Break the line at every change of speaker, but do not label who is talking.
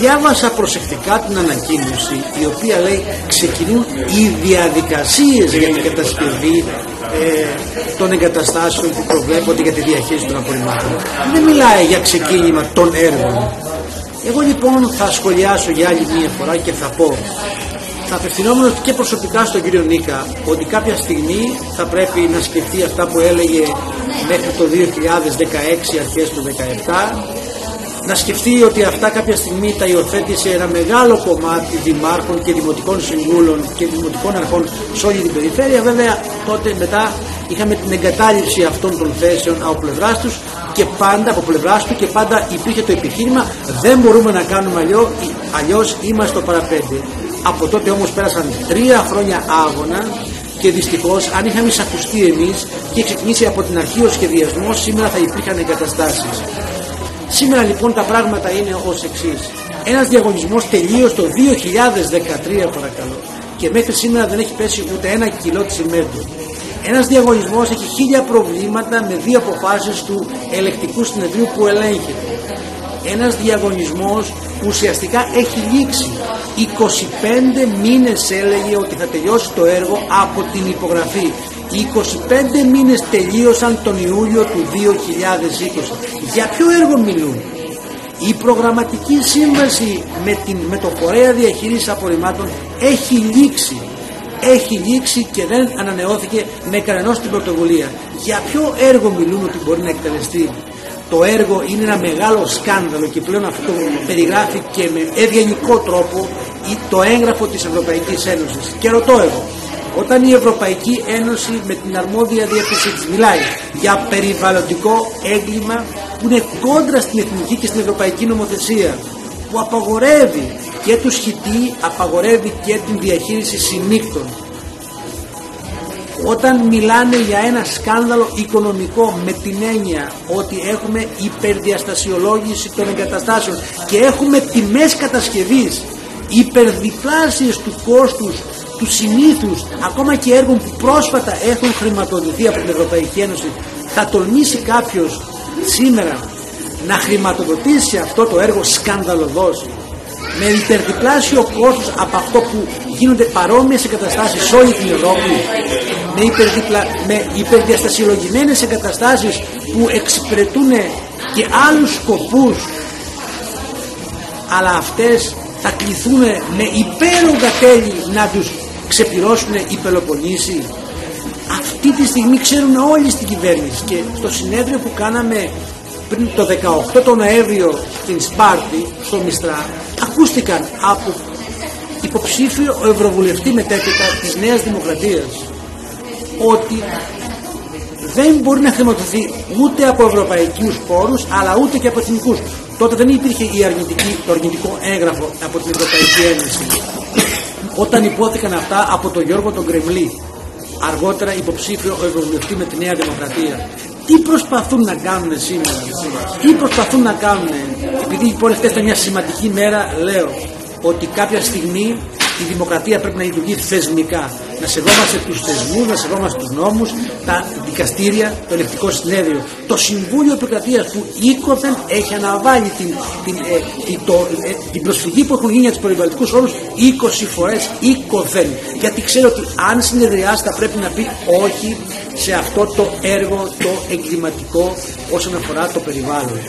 Διάβασα προσεκτικά την ανακοίνωση η οποία λέει ξεκινούν οι διαδικασίες για την κατασκευή ε, των εγκαταστάσεων που προβλέπονται για τη διαχείριση των απορριμμάτων. Δεν μιλάει για ξεκίνημα των έργων. Εγώ λοιπόν θα σχολιάσω για άλλη μία φορά και θα πω θα απευθυνόμενος και προσωπικά στον κύριο Νίκα ότι κάποια στιγμή θα πρέπει να σκεφτεί αυτά που έλεγε μέχρι το 2016 αρχές του 2017 να σκεφτεί ότι αυτά κάποια στιγμή τα υιοθέτησε ένα μεγάλο κομμάτι δημάρχων και δημοτικών συμβούλων και δημοτικών αρχών σε όλη την περιφέρεια. Βέβαια τότε μετά είχαμε την εγκατάλειψη αυτών των θέσεων από πλευράς τους και πάντα από πλευράς του και πάντα υπήρχε το επιχείρημα δεν μπορούμε να κάνουμε αλλιώ, αλλιώς είμαστε το παραπέντε. Από τότε όμως πέρασαν τρία χρόνια άγωνα και δυστυχώς αν είχαμε εισακουστεί εμείς και ξεκινήσει από την αρχή ο σχεδιασμός σήμερα θα υπήρχαν εγκαταστάσεις. Σήμερα λοιπόν τα πράγματα είναι ως εξής. Ένας διαγωνισμός τελείωσε το 2013 παρακαλώ και μέχρι σήμερα δεν έχει πέσει ούτε ένα κιλό τσιμέντο. Ένας διαγωνισμός έχει χίλια προβλήματα με δύο αποφάσεις του ελεκτικού συνεδρίου που ελέγχεται. Ένας διαγωνισμός που ουσιαστικά έχει λήξει. 25 μήνες έλεγε ότι θα τελειώσει το έργο από την υπογραφή. 25 μήνες τελείωσαν τον Ιούλιο του 2020. Για ποιο έργο μιλούν; Η προγραμματική σύμβαση με, την, με το φορέα διαχείρισης απορριμμάτων έχει λήξει. Έχει λήξει και δεν ανανεώθηκε με κανενός την πρωτοβουλία. Για ποιο έργο μιλούν ότι μπορεί να εκτελεστεί; Το έργο είναι ένα μεγάλο σκάνδαλο και πλέον αυτό περιγράφει και με ευγενικό τρόπο το έγγραφο της Ευρωπαϊκής Ένωσης. Και ρωτώ εγώ, όταν η Ευρωπαϊκή Ένωση με την αρμόδια διεύθυνση της μιλάει για περιβαλλοντικό έγκλημα που είναι κόντρα στην εθνική και στην ευρωπαϊκή νομοθεσία που απαγορεύει και τους χιτή, απαγορεύει και την διαχείριση συνήκτων όταν μιλάνε για ένα σκάνδαλο οικονομικό με την έννοια ότι έχουμε υπερδιαστασιολόγηση των εγκαταστάσεων και έχουμε τιμές κατασκευής υπερδιπλάσιες του κόστους τους συνήθους ακόμα και έργων που πρόσφατα έχουν χρηματοδοτηθεί από την Ευρωπαϊκή Ένωση θα τολμήσει κάποιος σήμερα να χρηματοδοτήσει αυτό το έργο σκανδαλωδός με υπερδιπλάσιο κόστος από αυτό που γίνονται παρόμοιες εγκαταστάσεις σε όλη την Ευρώπη με, υπερδιπλα, με υπερδιαστασιολογημένες εγκαταστάσεις που εξυπηρετούν και άλλους σκοπούς. Αλλά αυτές θα κληθούν με υπέρογκα τέλη να τους ξεπληρώσουν οι Πελοποννήσοι αυτή τη στιγμή ξέρουν όλοι στην κυβέρνηση και στο συνέδριο που κάναμε πριν το 18 το Νοέμβριο στην Σπάρτη, στο Μιστρά, ακούστηκαν από υποψήφιο ευρωβουλευτή μετέπειτα της Νέας Δημοκρατίας ότι δεν μπορεί να χρηματοδοθεί ούτε από ευρωπαϊκούς πόρους αλλά ούτε και από εθνικούς. Τότε δεν υπήρχε η αρνητική, το αρνητικό έγγραφο από την Ευρωπαϊκή Ένωση. Όταν υπόθηκαν αυτά από τον Γιώργο τον Κρεμλή, αργότερα υποψήφιο ευρωβουλευτή με τη Νέα Δημοκρατία. Τι προσπαθούν να κάνουν σήμερα, τι προσπαθούν να κάνουν, επειδή λοιπόν αυτή ήταν μια σημαντική μέρα, λέω ότι κάποια στιγμή η δημοκρατία πρέπει να λειτουργεί θεσμικά. Να σεβόμαστε τους θεσμούς, να σεβόμαστε τους νόμους, τα δικαστήρια, το ελεκτικό συνέδριο. Το Συμβούλιο Επικρατείας που οίκοθεν έχει αναβάλει την, την, ε, το, ε, την προσφυγή που έχουν γίνει για τους περιβαλλοντικούς όρους 20 φορές οίκοθεν. Γιατί ξέρω ότι αν συνεδριάσει θα πρέπει να πει όχι σε αυτό το έργο το εγκληματικό όσον αφορά το περιβάλλον.